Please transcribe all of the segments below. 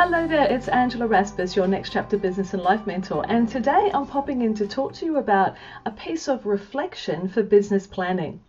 Hello there, it's Angela Raspass, your Next Chapter Business and Life Mentor, and today I'm popping in to talk to you about a piece of reflection for business planning.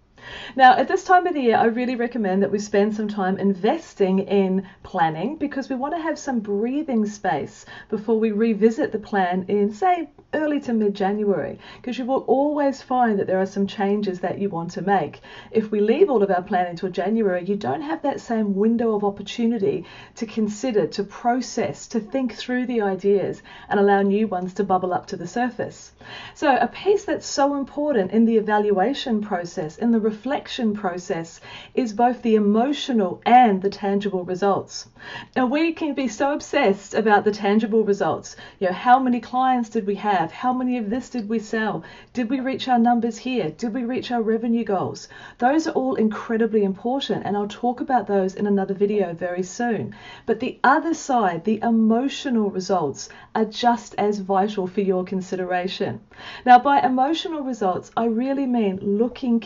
Now, at this time of the year, I really recommend that we spend some time investing in planning because we want to have some breathing space before we revisit the plan in, say, early to mid January, because you will always find that there are some changes that you want to make. If we leave all of our planning until January, you don't have that same window of opportunity to consider, to process, to think through the ideas and allow new ones to bubble up to the surface. So, a piece that's so important in the evaluation process, in the reflection process, is both the emotional and the tangible results. Now, we can be so obsessed about the tangible results. You know, how many clients did we have? How many of this did we sell? Did we reach our numbers here? Did we reach our revenue goals? Those are all incredibly important, and I'll talk about those in another video very soon. But the other side, the emotional results, are just as vital for your consideration. Now, by emotional results, I really mean looking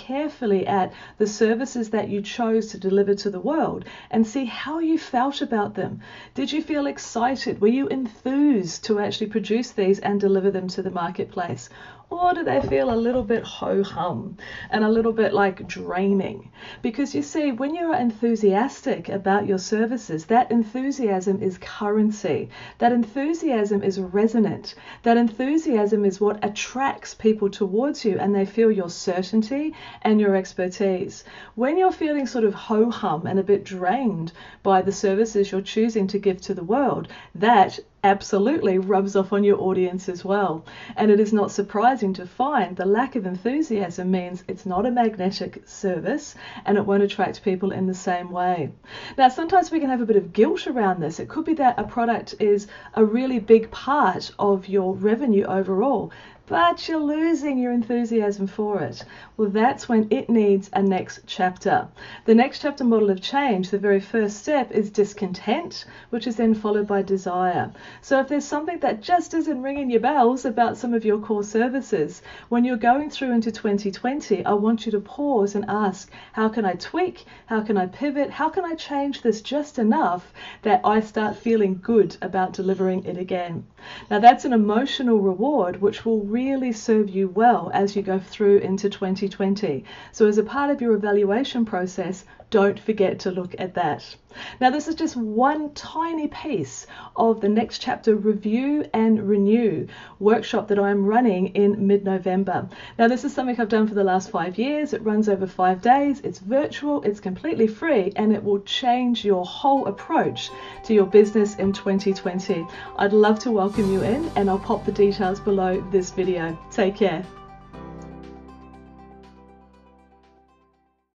at the services that you chose to deliver to the world and see how you felt about them. Did you feel excited? Were you enthused to actually produce these and deliver them to the marketplace? Or do they feel a little bit ho hum and a little bit like draining? Because you see, when you're enthusiastic about your services, that enthusiasm is currency. That enthusiasm is resonant. That enthusiasm is what attracts people towards you and they feel your certainty and your expertise. When you're feeling sort of ho hum and a bit drained by the services you're choosing to give to the world, that absolutely rubs off on your audience as well. And it is not surprising to find the lack of enthusiasm means it's not a magnetic service and it won't attract people in the same way. Now, sometimes we can have a bit of guilt around this. It could be that a product is a really big part of your revenue overall but you're losing your enthusiasm for it. Well, that's when it needs a next chapter. The next chapter model of change, the very first step is discontent, which is then followed by desire. So if there's something that just isn't ringing your bells about some of your core services, when you're going through into 2020, I want you to pause and ask, how can I tweak? How can I pivot? How can I change this just enough that I start feeling good about delivering it again? Now that's an emotional reward which will really serve you well as you go through into 2020. So, as a part of your evaluation process, don't forget to look at that. Now, this is just one tiny piece of the next chapter review and renew workshop that I'm running in mid November. Now, this is something I've done for the last five years. It runs over five days, it's virtual, it's completely free, and it will change your whole approach to your business in 2020. I'd love to welcome you in, and I'll pop the details below this video. Take care.